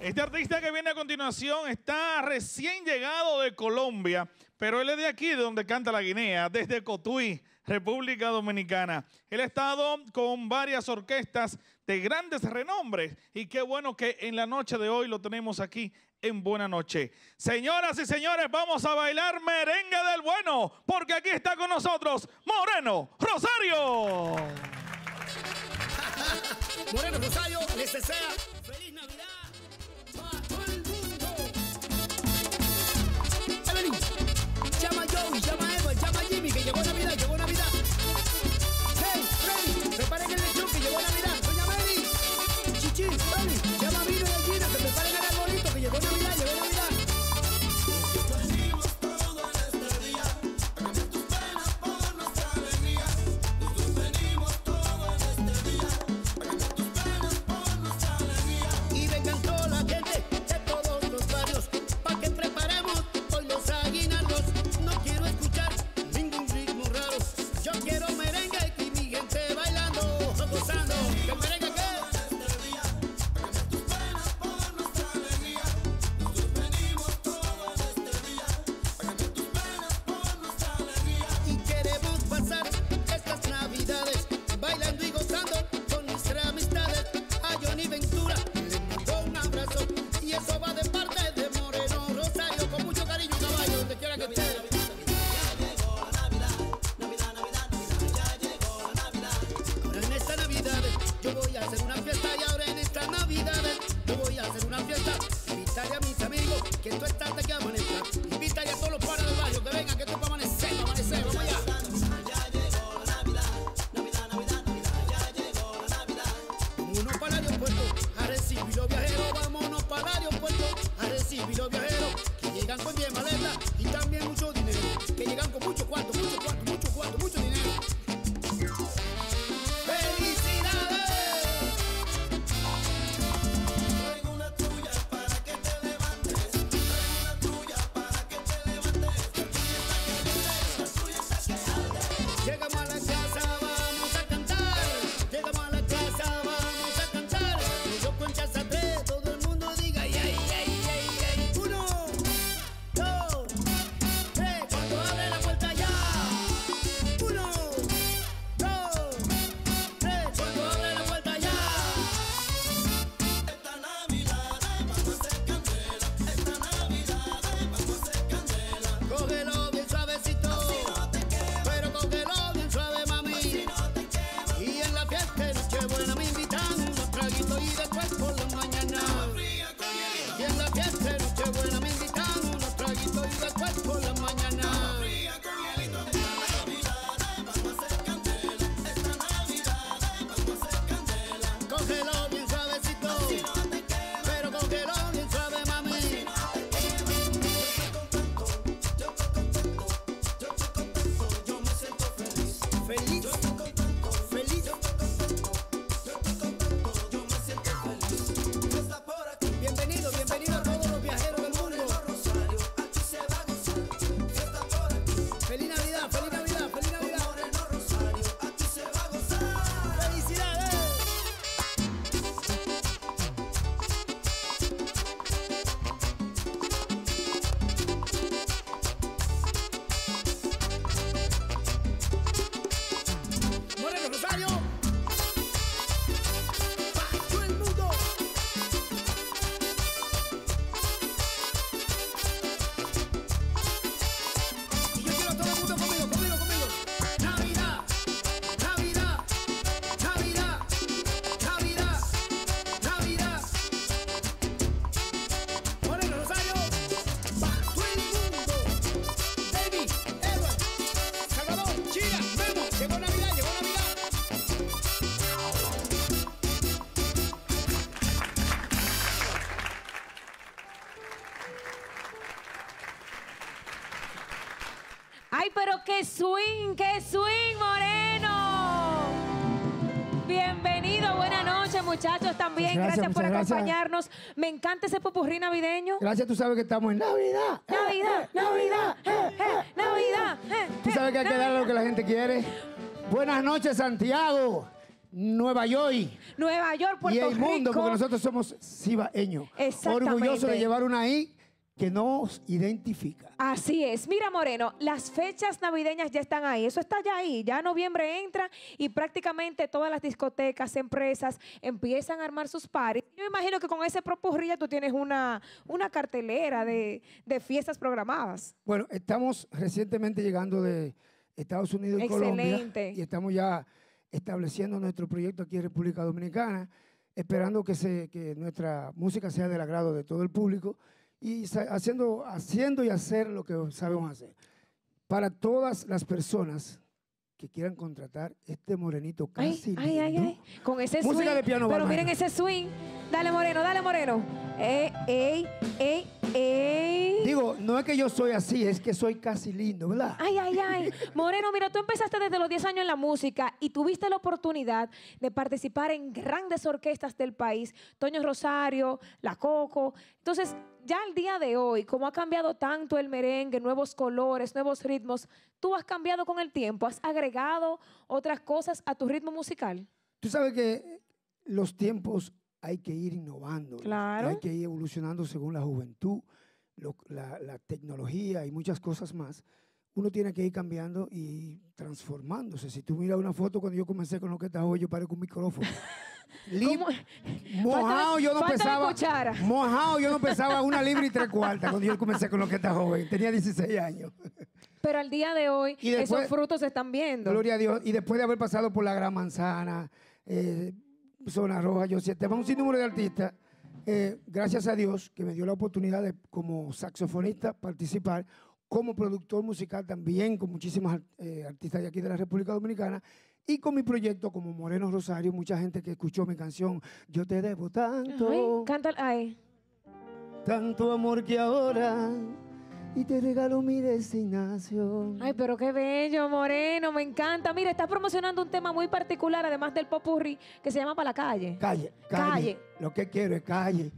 Este artista que viene a continuación está recién llegado de Colombia, pero él es de aquí, de donde canta la Guinea, desde Cotuí, República Dominicana. Él ha estado con varias orquestas de grandes renombres y qué bueno que en la noche de hoy lo tenemos aquí en Buena Noche. Señoras y señores, vamos a bailar merengue del bueno, porque aquí está con nosotros Moreno Rosario. Moreno Rosario les desea llama a Joey, llama a Jimmy, que llegó Navidad, llegó a recibir los viajeros. Vámonos para el aeropuerto a recibir los viajeros que llegan con 10 maletas y también mucho dinero. Que llegan con mucho cuarto, mucho cuarto, mucho cuarto, mucho dinero. Swing, qué swing, Moreno. Bienvenido, buenas noches, muchachos, también. Muchas Gracias, gracias, por gracias. acompañarnos. Me encanta ese popurrí navideño. Gracias, tú sabes que estamos en Navidad. Navidad, Navidad, eh, eh, Navidad. eh, Tú eh, sabes que hay que darle lo que la gente quiere. Buenas noches, Santiago. Nueva York Nueva York, y Puerto el mundo, Rico. porque nosotros somos cibaeños. Orgullosos de llevar una I que nos identifica. Así es. Mira, Moreno, las fechas navideñas ya están ahí. Eso está ya ahí. Ya noviembre entra y prácticamente todas las discotecas, empresas empiezan a armar sus pares. Yo imagino que con ese propurrí ya tú tienes una, una cartelera de, de fiestas programadas. Bueno, estamos recientemente llegando de Estados Unidos y Colombia Excelente. y estamos ya estableciendo nuestro proyecto aquí en República Dominicana, esperando que, se, que nuestra música sea del agrado de todo el público y haciendo, haciendo y hacer lo que sabemos hacer. Para todas las personas que quieran contratar este morenito Ay, casi ay, ay, ay. Con ese Música swing. de piano Pero miren ese swing. Dale, Moreno, dale, Moreno. Ey, ey, ey, ey. Digo, no es que yo soy así, es que soy casi lindo, ¿verdad? Ay, ay, ay. Moreno, mira, tú empezaste desde los 10 años en la música y tuviste la oportunidad de participar en grandes orquestas del país, Toño Rosario, La Coco. Entonces, ya al día de hoy, como ha cambiado tanto el merengue, nuevos colores, nuevos ritmos, tú has cambiado con el tiempo, has agregado otras cosas a tu ritmo musical. Tú sabes que los tiempos hay que ir innovando. Claro. Hay que ir evolucionando según la juventud, lo- la, la tecnología y muchas cosas más. Uno tiene que ir cambiando y transformándose. Si tú miras una foto cuando yo comencé con lo que está hoy, yo parezco un micrófono. ¿Cómo? Mojado yo no pesaba. Mojado yo no pesaba una libra y tres cuartas cuando yo comencé con lo que está joven. Tenía 16 años. Pero al día de hoy, Y después- esos frutos se están viendo. Gloria a Dios. Y después de haber pasado por la Gran Manzana, eh, Zona Roja, yo siete, un sinnúmero de artistas, eh, gracias a Dios que me dio la oportunidad de, como saxofonista, participar, como productor musical también, con muchísimos eh, artistas de aquí de la República Dominicana, y con mi proyecto como Moreno Rosario, mucha gente que escuchó mi canción, Yo te debo Ay, tanto, canta, ay. tanto amor que ahora, y te regalo mi designación. Ay, pero qué bello, Moreno, me encanta. Mira, estás promocionando un tema muy particular, además del popurrí, que se llama Para la calle. Calle, calle. Calle. Lo que quiero es calle.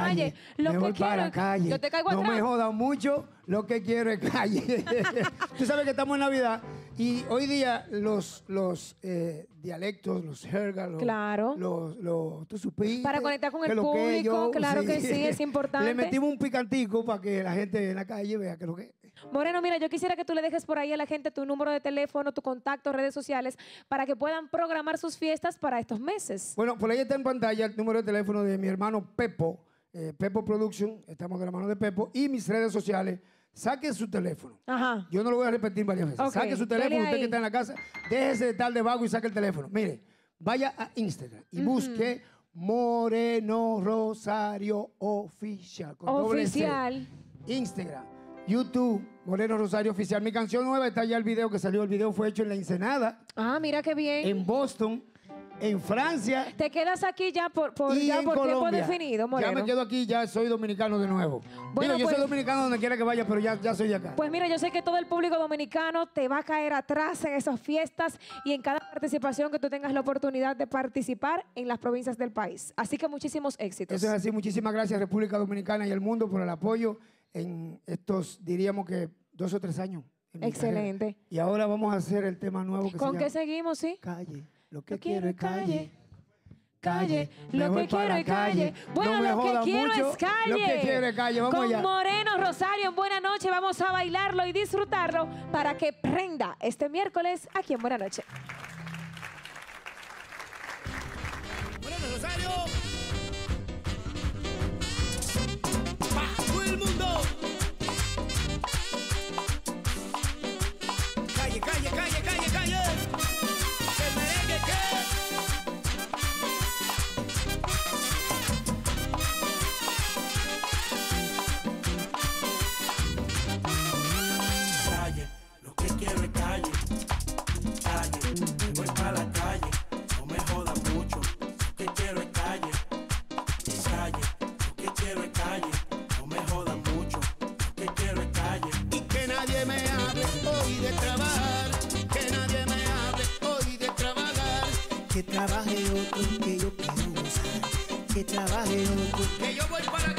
Calle. Lo me que voy quiero para calle. Yo te caigo no atrás. me jodan mucho. Lo que quiero es calle. Tú sabes que estamos en Navidad y hoy día los, los eh, dialectos, los jergas, los, Claro. los, los- tú supiste. Para conectar con el que público, claro que sí, es importante. Le metimos un picantico para que la gente en la calle vea que lo que Moreno, mira, yo quisiera que tú le dejes por ahí a la gente tu número de teléfono, tu contacto, redes sociales, para que puedan programar sus fiestas para estos meses. Bueno, por ahí está en pantalla el número de teléfono de mi hermano Pepo, eh, Pepo Production, estamos de la mano de Pepo, y mis redes sociales. Saquen su teléfono. Ajá. Yo no lo voy a repetir varias veces. Saque su teléfono, usted que está en la casa, déjese de estar de vago y saque el teléfono. Mire, vaya a Instagram y busque Moreno Rosario Oficial. con doble C. Oficial. Instagram, YouTube, Moreno Rosario Oficial. Mi canción nueva está ya el video que salió. El video fue hecho en la Ensenada, Ah, mira qué bien. en Boston, en Francia Te quedas aquí ya por, por, y ya en por tiempo Colombia. definido, Moreno. Ya me quedo aquí, ya soy dominicano de nuevo. Bueno, Digo, yo pues- soy dominicano donde quiera que vaya, pero ya, ya soy de acá. Pues mira, yo sé que todo el público dominicano te va a caer atrás en esas fiestas y en cada participación que tú tengas la oportunidad de participar en las provincias del país. Así que muchísimos éxitos. Eso es así. Muchísimas gracias, República Dominicana y el mundo, por el apoyo en estos, diríamos que dos o tres años. en mi Excelente. carrera. Y ahora vamos a hacer el tema nuevo que ¿Con se qué llama seguimos, sí? Calle. Lo que quiero es calle. Calle, lo que quiero es calle. Bueno, lo que quiero es calle. Lo que quiero es calle. Vamos Con allá. Moreno Rosario en Buena Noche vamos a bailarlo y disfrutarlo para que prenda este miércoles aquí en Buena Noche. Trabaje otro que yo quiero gozar. Que trabaje otro. Que yo voy para